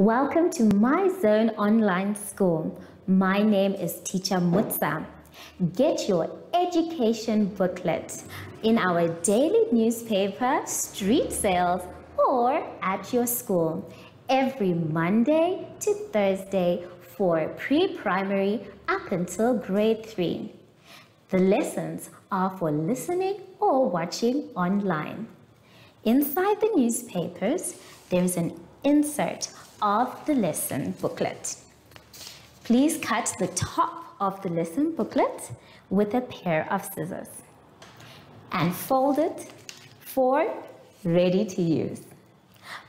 Welcome to My Zone Online School. My name is Teacher Mutsa. Get your education booklet in our daily newspaper, street sales, or at your school every Monday to Thursday for pre-primary up until grade 3. The lessons are for listening or watching online. Inside the newspapers, there is an insert of the lesson booklet. Please cut the top of the lesson booklet with a pair of scissors and fold it for ready to use.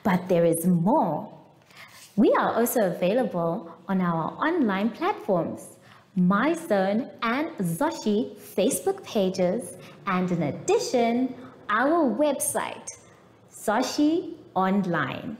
But there is more. We are also available on our online platforms, MyZone and Zoshi Facebook pages, and in addition, our website, Zoshi Online.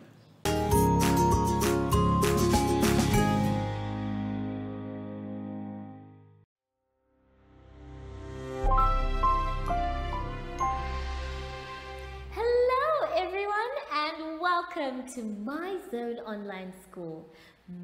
Welcome to my Zone Online School.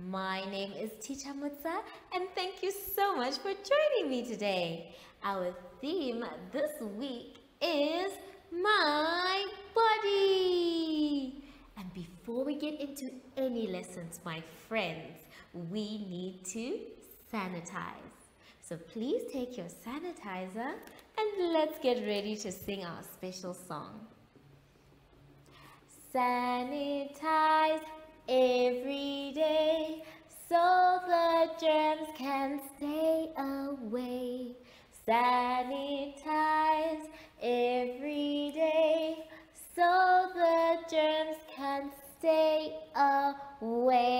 My name is Teacher Mutsa and thank you so much for joining me today. Our theme this week is my body. And before we get into any lessons, my friends, we need to sanitize. So please take your sanitizer and let's get ready to sing our special song. Sanitize every day so the germs can stay away. Sanitize every day so the germs can stay away.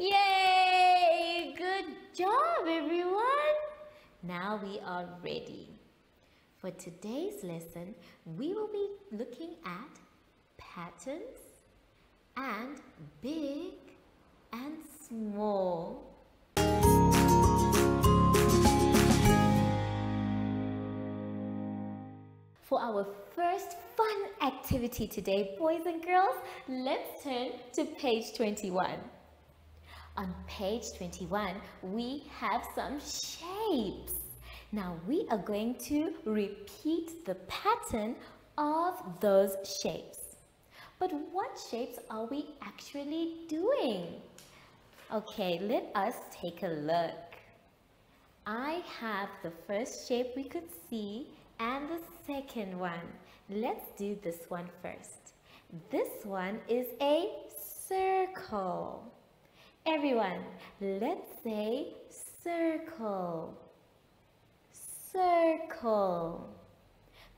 Yay! Good job, everyone! Now we are ready. For today's lesson, we will be looking at patterns and big and small. For our first fun activity today, boys and girls, let's turn to page 21. On page 21, we have some shapes. Now we are going to repeat the pattern of those shapes. But what shapes are we actually doing? Okay, let us take a look. I have the first shape we could see and the second one. Let's do this one first. This one is a circle. Everyone, let's say circle. Circle.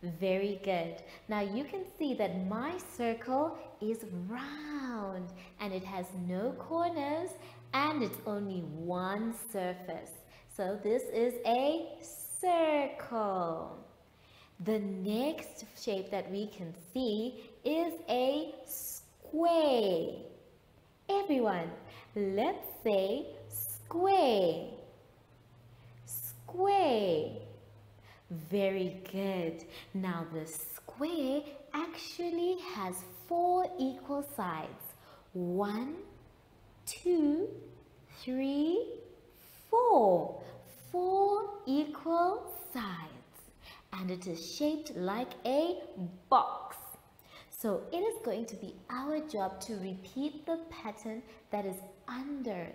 Very good. Now you can see that my circle is round and it has no corners and it's only one surface. So this is a circle. The next shape that we can see is a square. Everyone, let's say square. Square. Very good. Now the square actually has four equal sides. One, two, three, four. Four equal sides. And it is shaped like a box. So it is going to be our job to repeat the pattern that is under.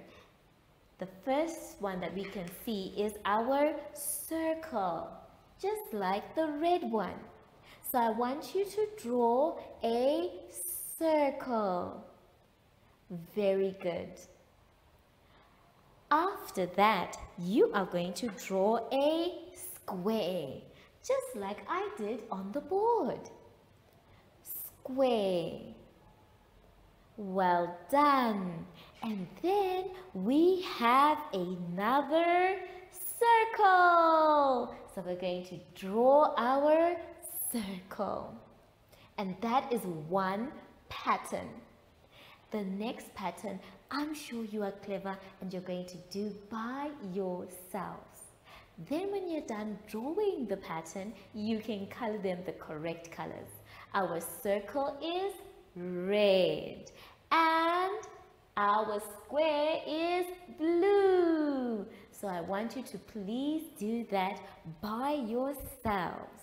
The first one that we can see is our circle just like the red one. So I want you to draw a circle. Very good. After that, you are going to draw a square, just like I did on the board. Square. Well done. And then we have another circle. So we're going to draw our circle. And that is one pattern. The next pattern, I'm sure you are clever and you're going to do by yourselves. Then when you're done drawing the pattern, you can color them the correct colors. Our circle is red And our square is blue. So I want you to please do that by yourselves.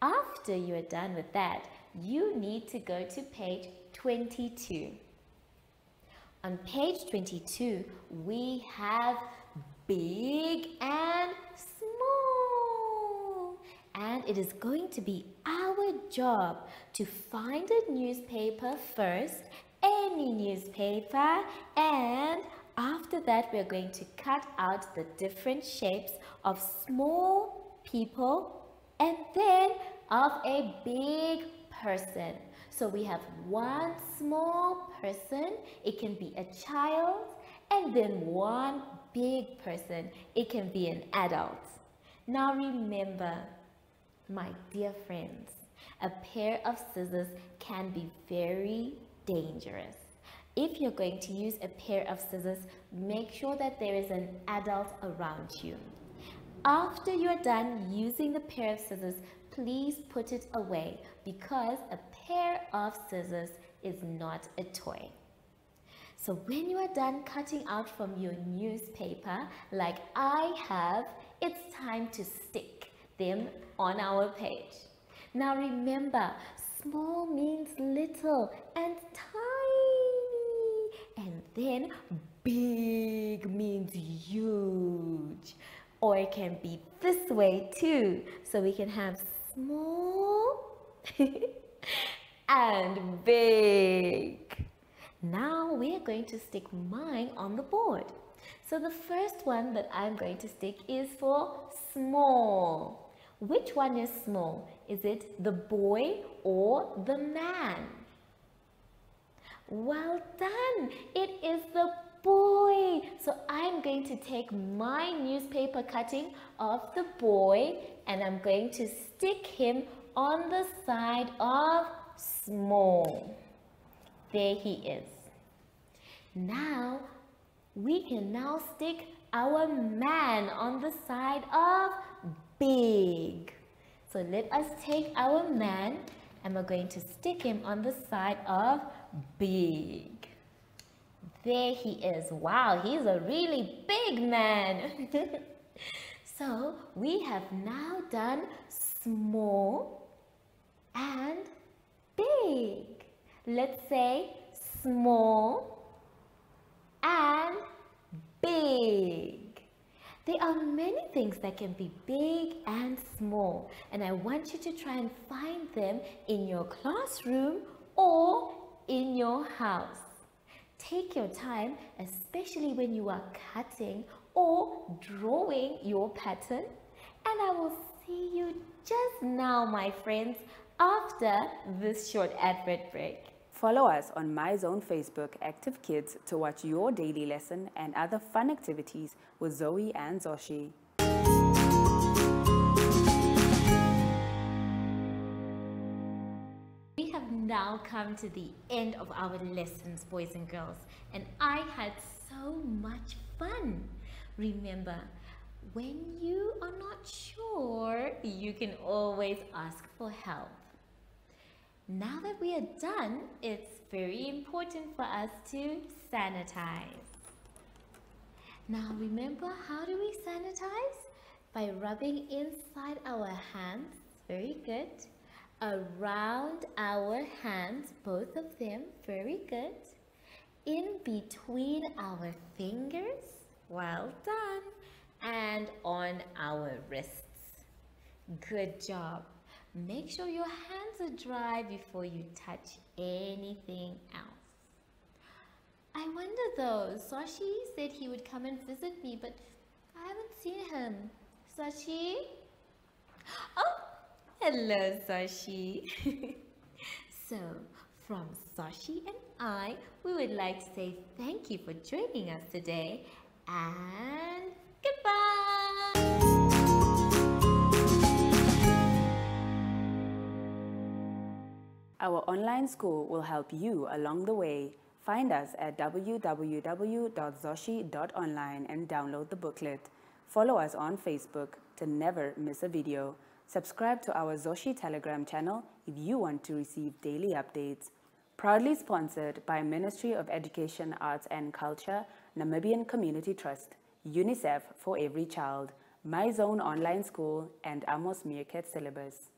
After you're done with that, you need to go to page 22. On page 22, we have big and small. And it is going to be our job to find a newspaper first, any newspaper, and after that we're going to cut out the different shapes of small people and then of a big person. So we have one small person, it can be a child, and then one big person, it can be an adult. Now remember, my dear friends, a pair of scissors can be very dangerous. If you're going to use a pair of scissors, make sure that there is an adult around you. After you're done using the pair of scissors, please put it away because a pair of scissors is not a toy. So when you are done cutting out from your newspaper, like I have, it's time to stick them on our page. Now remember, small means little and tiny. Then big means huge. Or it can be this way too. So we can have small and big. Now we are going to stick mine on the board. So the first one that I'm going to stick is for small. Which one is small? Is it the boy or the man? Well done! It is the boy. So I'm going to take my newspaper cutting of the boy and I'm going to stick him on the side of small. There he is. Now we can now stick our man on the side of big. So let us take our man and we're going to stick him on the side of big. There he is. Wow, he's a really big man. so we have now done small and big. Let's say small and big. There are many things that can be big and small and I want you to try and find them in your classroom or in your house. Take your time, especially when you are cutting or drawing your pattern. And I will see you just now, my friends, after this short advert break. Follow us on MyZone Facebook Active Kids to watch your daily lesson and other fun activities with Zoe and Zoshi. We have now come to the end of our lessons, boys and girls, and I had so much fun. Remember, when you are not sure, you can always ask for help. Now that we are done, it's very important for us to sanitize. Now remember, how do we sanitize? By rubbing inside our hands, very good, around our hands, both of them, very good, in between our fingers, well done, and on our wrists. Good job. Make sure your hands are dry before you touch anything else. I wonder though, Zoshi said he would come and visit me, but I haven't seen him. Zoshi? Oh, hello Zoshi. so, from Zoshi and I, we would like to say thank you for joining us today and goodbye! Our online school will help you along the way. Find us at www.zoshi.online and download the booklet. Follow us on Facebook to never miss a video. Subscribe to our Zoshi Telegram channel if you want to receive daily updates. Proudly sponsored by Ministry of Education, Arts and Culture, Namibian Community Trust, UNICEF for Every Child, My Zone Online School, and Amos Meerkat Syllabus.